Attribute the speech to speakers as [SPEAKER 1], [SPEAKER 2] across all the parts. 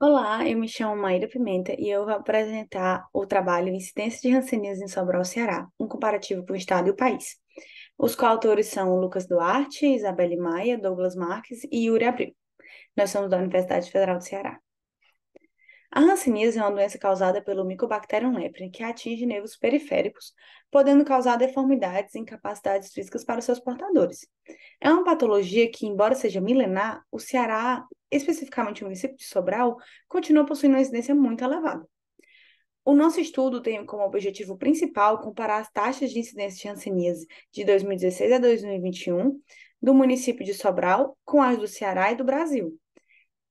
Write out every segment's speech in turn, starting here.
[SPEAKER 1] Olá, eu me chamo Maíra Pimenta e eu vou apresentar o trabalho Incidência de Hanseníase em Sobral, Ceará, um comparativo com o estado e o país. Os coautores são Lucas Duarte, Isabelle Maia, Douglas Marques e Yuri Abril. Nós somos da Universidade Federal do Ceará. A hanseníase é uma doença causada pelo Mycobacterium leprae, que atinge nervos periféricos, podendo causar deformidades e incapacidades físicas para seus portadores. É uma patologia que, embora seja milenar, o Ceará, especificamente o município de Sobral, continua possuindo uma incidência muito elevada. O nosso estudo tem como objetivo principal comparar as taxas de incidência de hanseníase de 2016 a 2021 do município de Sobral com as do Ceará e do Brasil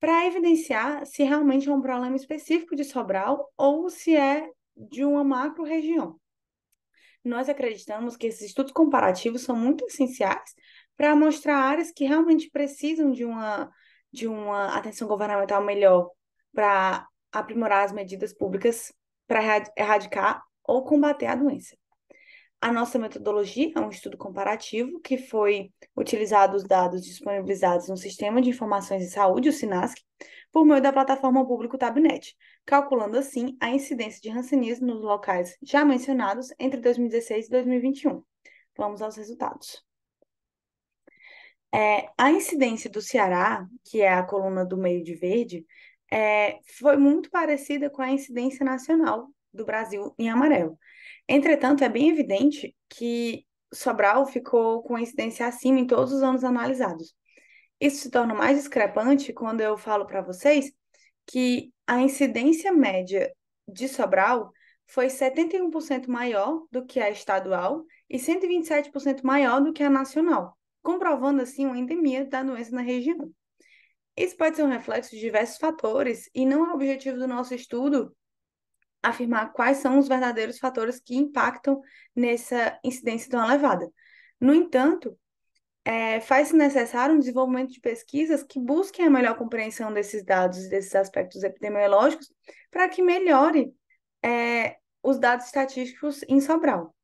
[SPEAKER 1] para evidenciar se realmente é um problema específico de Sobral ou se é de uma macro-região. Nós acreditamos que esses estudos comparativos são muito essenciais para mostrar áreas que realmente precisam de uma, de uma atenção governamental melhor para aprimorar as medidas públicas para erradicar ou combater a doença. A nossa metodologia é um estudo comparativo que foi utilizado os dados disponibilizados no Sistema de Informações de Saúde, o SINASC, por meio da plataforma pública Tabnet, calculando assim a incidência de hanseníase nos locais já mencionados entre 2016 e 2021. Vamos aos resultados. É, a incidência do Ceará, que é a coluna do meio de verde, é, foi muito parecida com a incidência nacional do Brasil em amarelo. Entretanto, é bem evidente que Sobral ficou com incidência acima em todos os anos analisados. Isso se torna mais discrepante quando eu falo para vocês que a incidência média de Sobral foi 71% maior do que a estadual e 127% maior do que a nacional, comprovando assim uma endemia da doença na região. Isso pode ser um reflexo de diversos fatores e não é objetivo do nosso estudo afirmar quais são os verdadeiros fatores que impactam nessa incidência tão elevada. No entanto, é, faz-se necessário um desenvolvimento de pesquisas que busquem a melhor compreensão desses dados e desses aspectos epidemiológicos para que melhore é, os dados estatísticos em Sobral.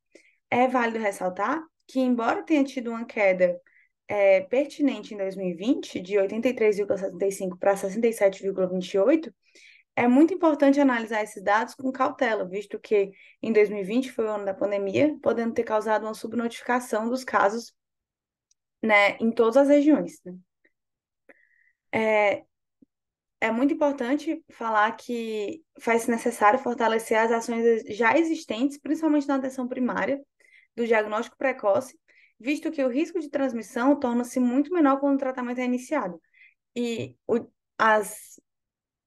[SPEAKER 1] É válido ressaltar que, embora tenha tido uma queda é, pertinente em 2020, de 83,75 para 67,28, é muito importante analisar esses dados com cautela, visto que em 2020 foi o ano da pandemia, podendo ter causado uma subnotificação dos casos né, em todas as regiões. Né? É, é muito importante falar que faz necessário fortalecer as ações já existentes, principalmente na atenção primária, do diagnóstico precoce, visto que o risco de transmissão torna-se muito menor quando o tratamento é iniciado. E o, as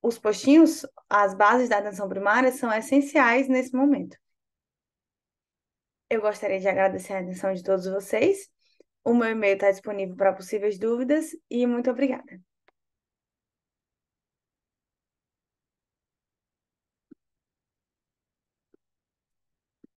[SPEAKER 1] os postinhos, as bases da atenção primária, são essenciais nesse momento. Eu gostaria de agradecer a atenção de todos vocês. O meu e-mail está disponível para possíveis dúvidas e muito obrigada.